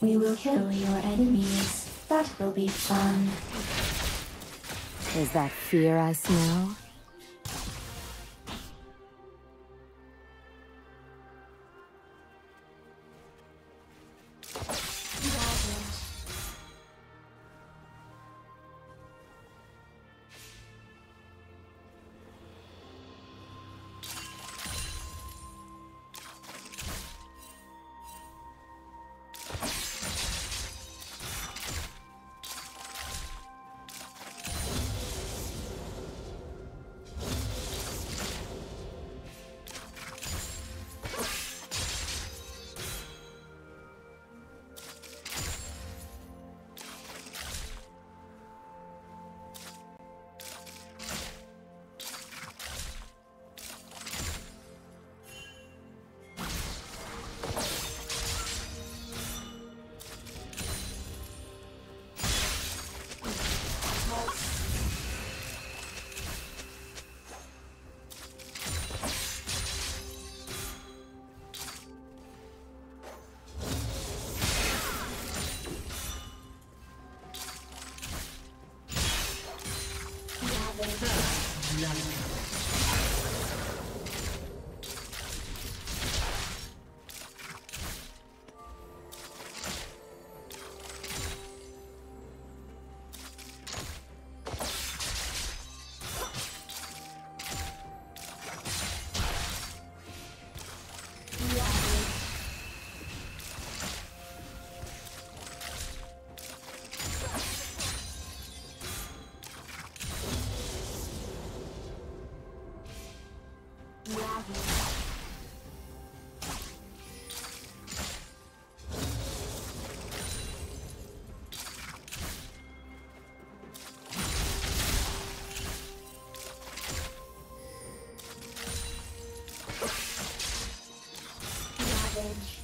We will kill your enemies. That will be fun. Is that fear I smell? blood. college.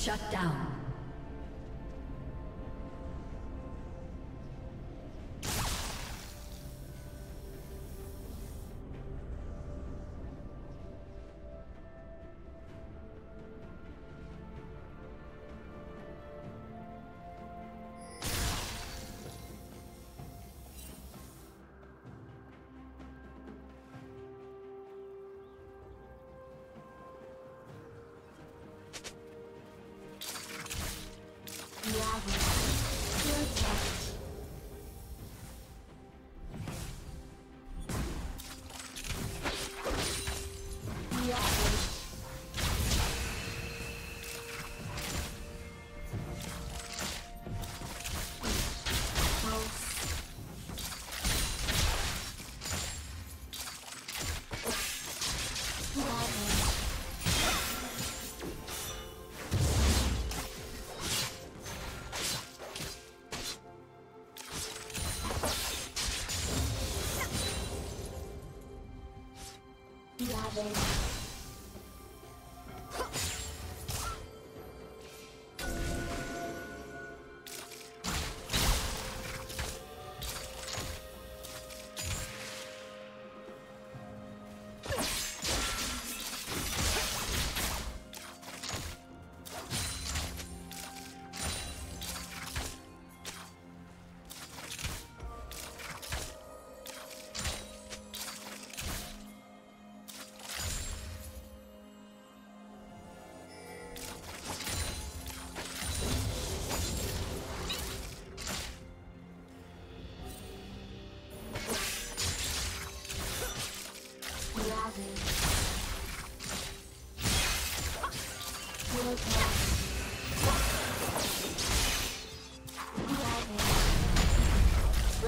Shut down.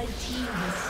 Red team has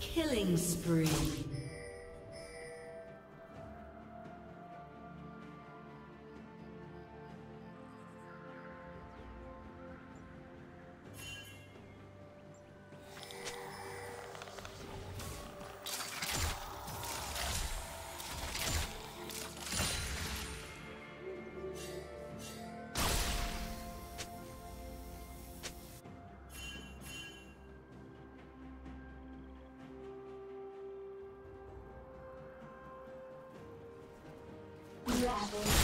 Killing spree. gravel.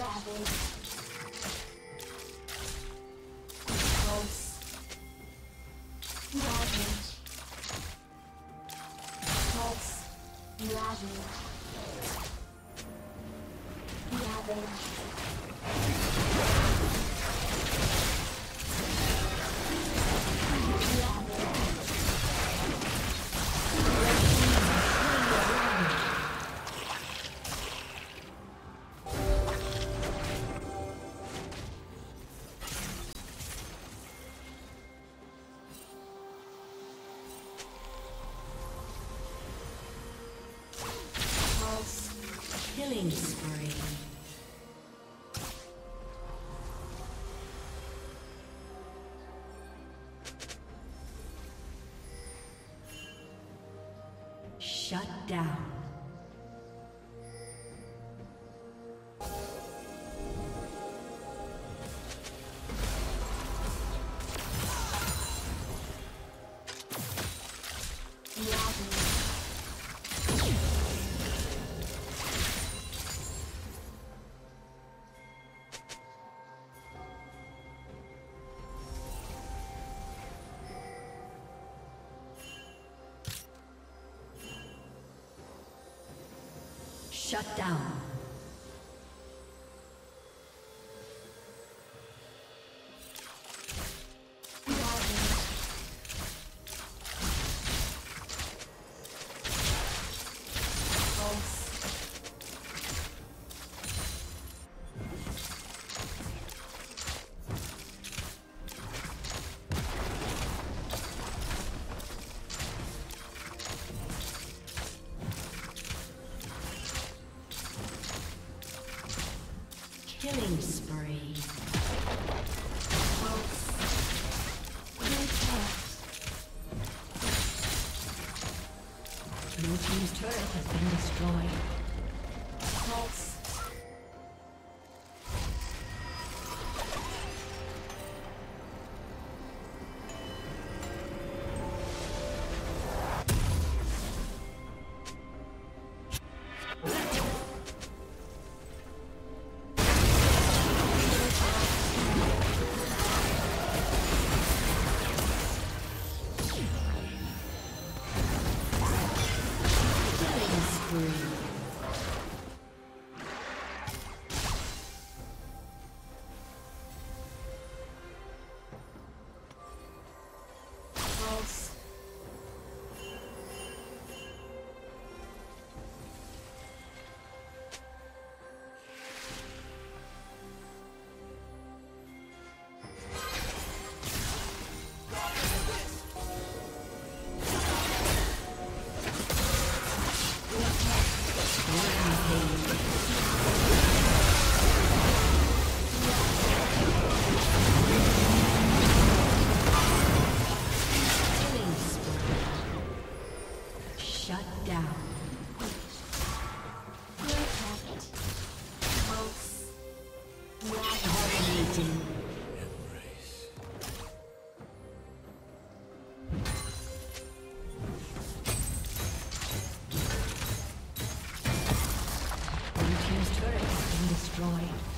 Ravage. Ravage. Shut down. Destroyed.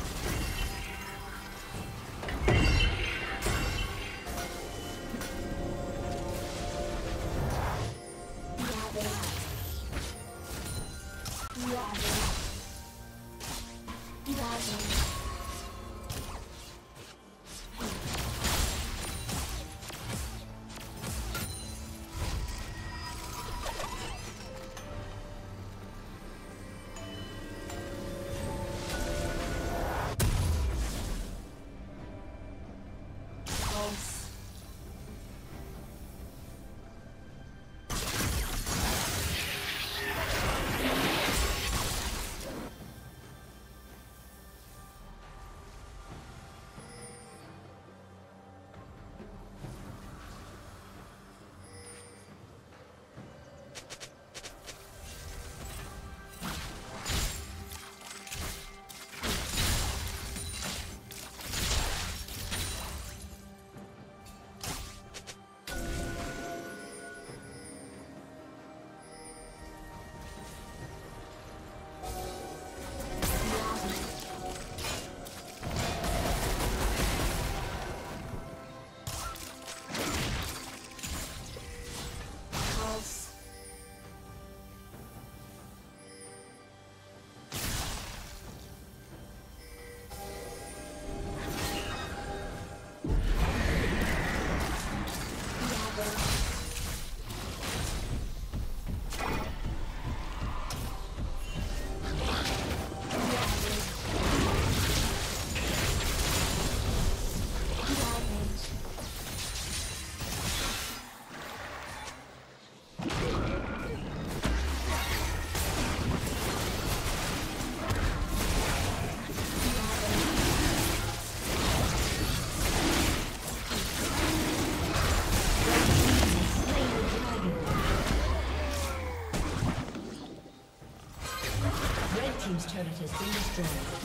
Destroyed.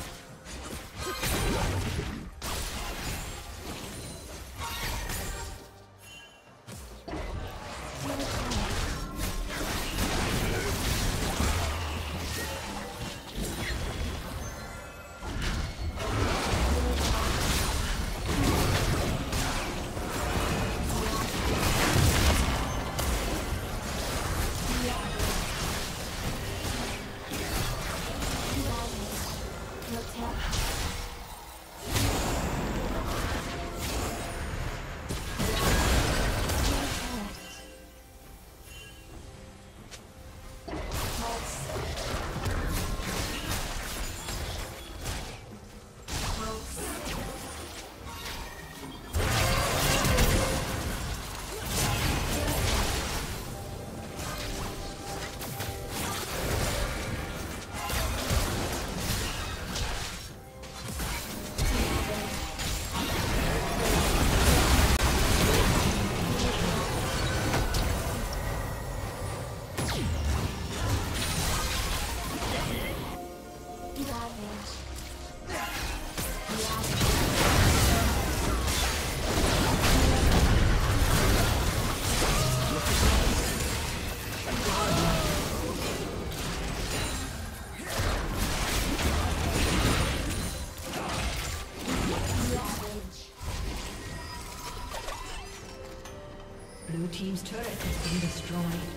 Team's